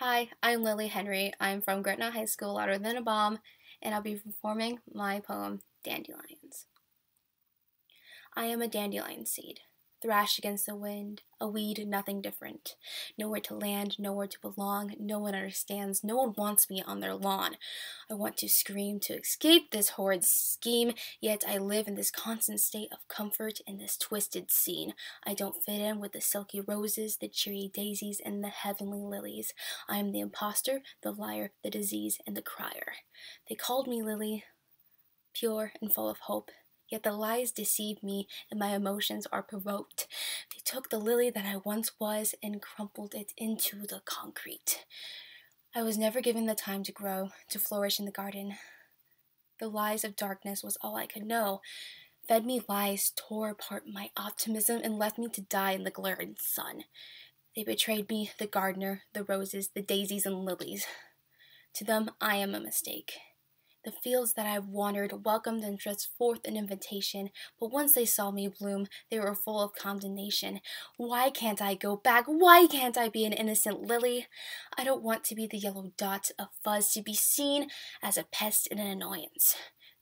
Hi, I'm Lily Henry. I'm from Gretna High School, Louder Than a Bomb, and I'll be performing my poem, Dandelions. I am a dandelion seed thrashed against the wind, a weed, nothing different. Nowhere to land, nowhere to belong, no one understands, no one wants me on their lawn. I want to scream to escape this horrid scheme, yet I live in this constant state of comfort in this twisted scene. I don't fit in with the silky roses, the cheery daisies, and the heavenly lilies. I am the impostor, the liar, the disease, and the crier. They called me Lily, pure and full of hope. Yet the lies deceive me, and my emotions are provoked. They took the lily that I once was and crumpled it into the concrete. I was never given the time to grow, to flourish in the garden. The lies of darkness was all I could know. Fed me lies, tore apart my optimism, and left me to die in the glaring sun. They betrayed me, the gardener, the roses, the daisies, and lilies. To them, I am a mistake. The fields that I've wandered welcomed and stretched forth an invitation, but once they saw me bloom, they were full of condemnation. Why can't I go back? Why can't I be an innocent lily? I don't want to be the yellow dot of fuzz, to be seen as a pest and an annoyance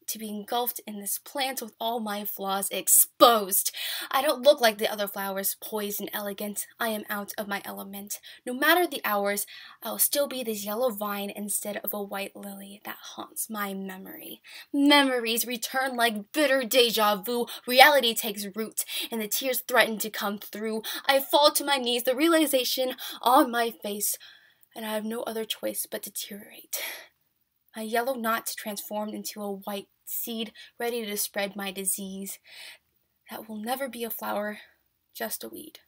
to be engulfed in this plant with all my flaws exposed. I don't look like the other flowers, poised and elegant. I am out of my element. No matter the hours, I'll still be this yellow vine instead of a white lily that haunts my memory. Memories return like bitter deja vu. Reality takes root, and the tears threaten to come through. I fall to my knees, the realization on my face, and I have no other choice but to deteriorate. My yellow knot transformed into a white seed ready to spread my disease. That will never be a flower, just a weed.